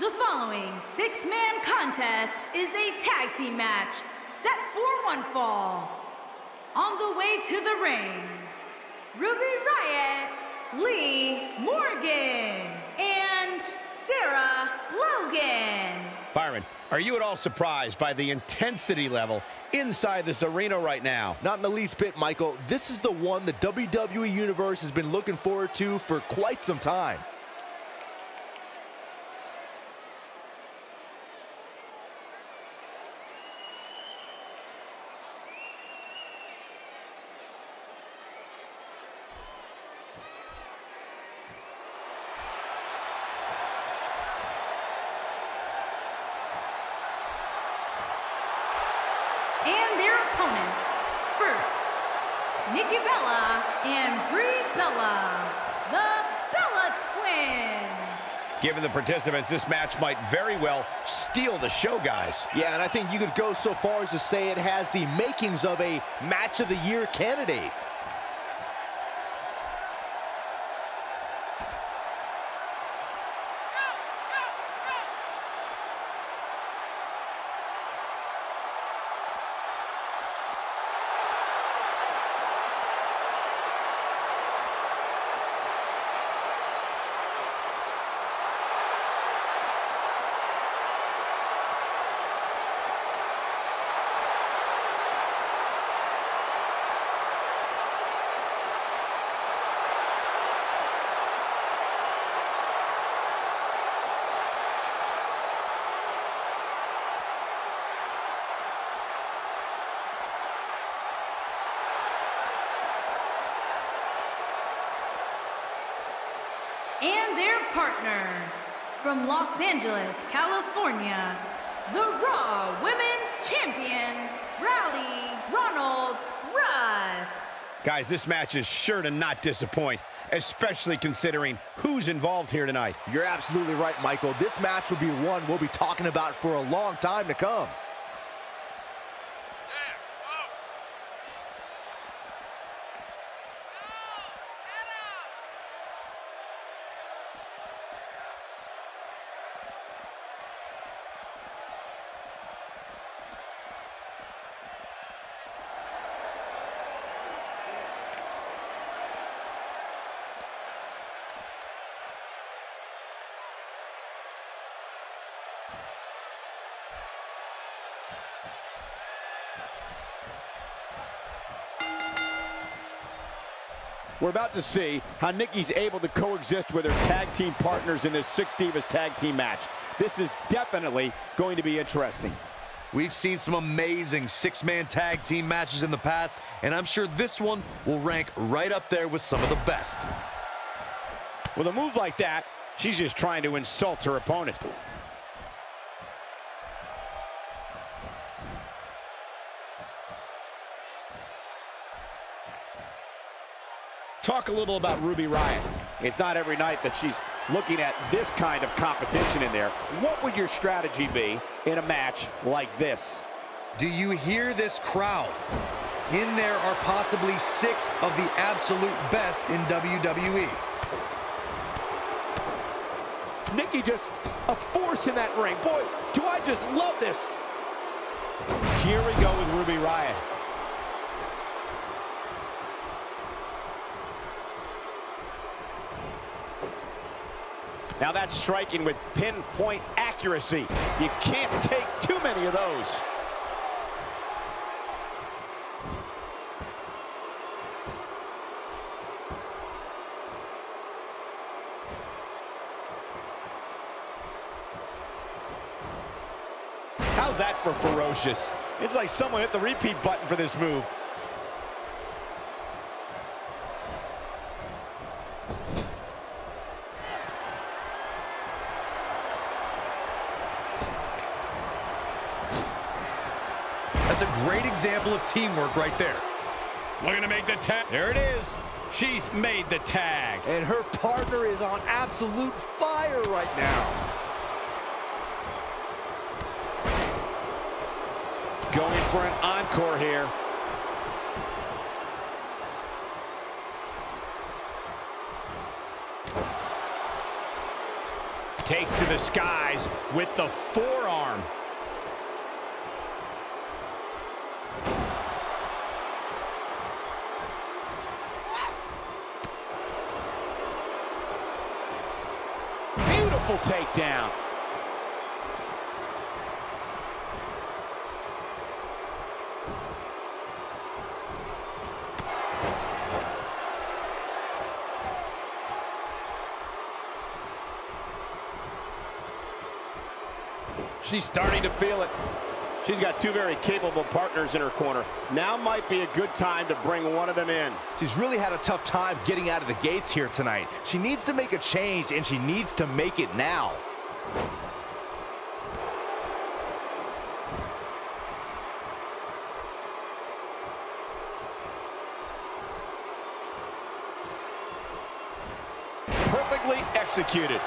The following six-man contest is a tag team match set for one fall. On the way to the ring, Ruby Riott, Liv Morgan, and Sarah Logan. Byron, are you at all surprised by the intensity level inside this arena right now? Not in the least bit, Michael. This is the one the WWE Universe has been looking forward to for quite some time. And their opponents. First, Nikki Bella and Brie Bella, the Bella Twins. Given the participants, this match might very well steal the show, guys. Yeah, and I think you could go so far as to say it has the makings of a match of the year candidate. And their partner from Los Angeles, California, the Raw Women's Champion, Rowdy Ronda Rousey. Guys, this match is sure to not disappoint, especially considering who's involved here tonight. You're absolutely right, Michael. This match will be one we'll be talking about for a long time to come. We're about to see how Nikki's able to coexist with her tag team partners in this Six Divas tag team match. This is definitely going to be interesting. We've seen some amazing six-man tag team matches in the past, and I'm sure this one will rank right up there with some of the best. With a move like that, she's just trying to insult her opponent. Talk a little about Ruby Riott. It's not every night that she's looking at this kind of competition in there. What would your strategy be in a match like this? Do you hear this crowd? In there are possibly six of the absolute best in WWE. Nikki just a force in that ring. Boy, do I just love this. Here we go with Ruby Riott. Now that's striking with pinpoint accuracy. You can't take too many of those. How's that for ferocious? It's like someone hit the repeat button for this move. That's a great example of teamwork right there. Looking to make the tag. There it is. She's made the tag. And her partner is on absolute fire right now. Going for an encore here. Takes to the skies with the forearm. Beautiful takedown. She's starting to feel it. She's got two very capable partners in her corner. Now might be a good time to bring one of them in. She's really had a tough time getting out of the gates here tonight. She needs to make a change, and she needs to make it now. Perfectly executed.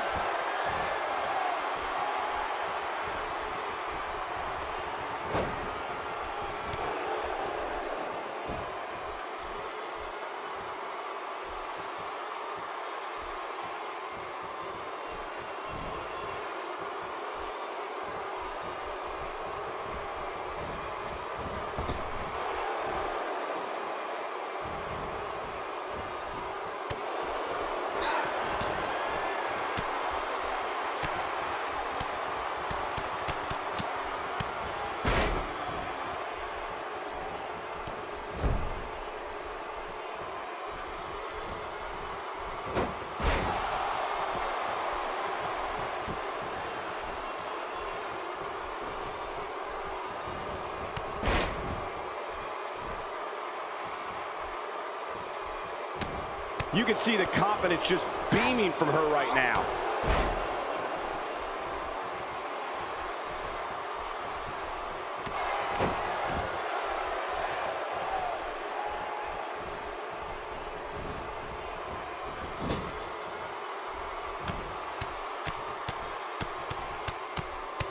You can see the confidence just beaming from her right now.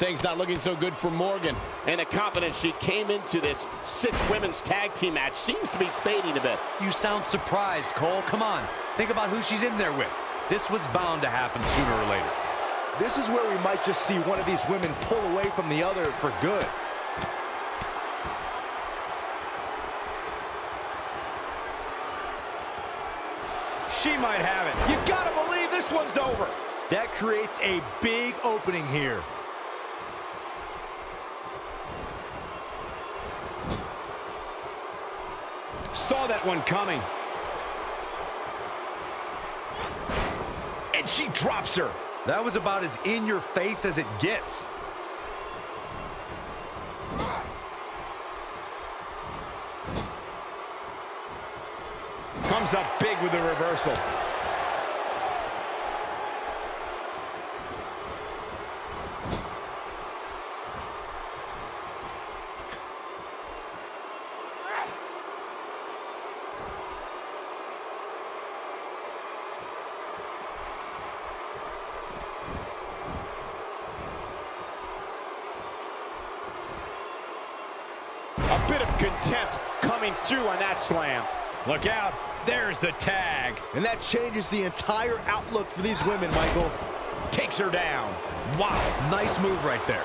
Things not looking so good for Morgan. And the confidence she came into this six women's tag team match seems to be fading a bit. You sound surprised, Cole. Come on. Think about who she's in there with. This was bound to happen sooner or later. This is where we might just see one of these women pull away from the other for good. She might have it. You gotta believe this one's over. That creates a big opening here. That one coming. And she drops her. That was about as in your face as it gets. Comes up big with the reversal. A bit of contempt coming through on that slam. Look out. There's the tag. And that changes the entire outlook for these women, Michael. Takes her down. Wow, nice move right there.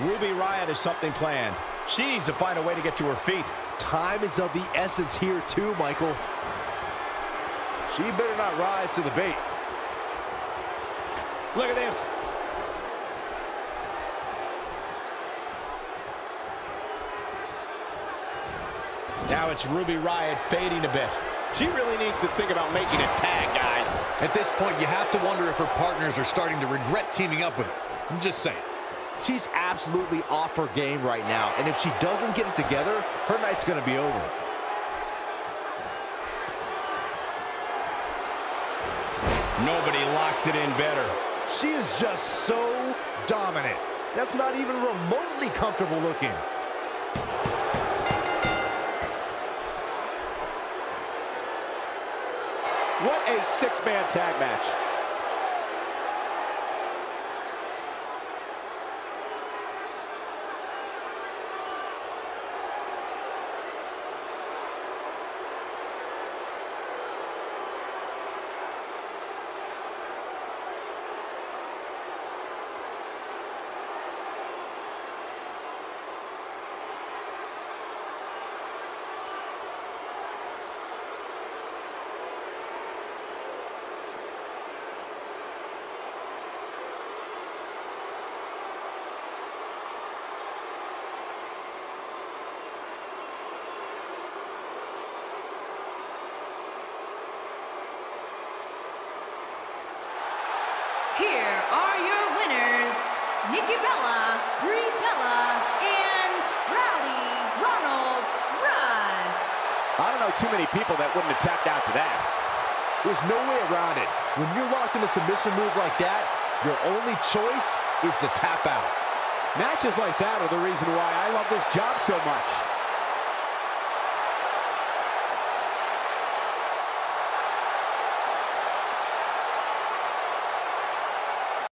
Ruby Riott has something planned. She needs to find a way to get to her feet. Time is of the essence here too, Michael. She better not rise to the bait. Look at this. Now it's Ruby Riott fading a bit. She really needs to think about making a tag, guys. At this point, you have to wonder if her partners are starting to regret teaming up with her. I'm just saying. She's absolutely off her game right now, and if she doesn't get it together, her night's going to be over. Nobody locks it in better. She is just so dominant. That's not even remotely comfortable looking. What a six-man tag match. Nikki Bella, Brie Bella, and Rowdy Ronda Rousey. Too many people that wouldn't have tapped out to that. There's no way around it. When you're locked in a submission move like that, your only choice is to tap out. Matches like that are the reason why I love this job so much.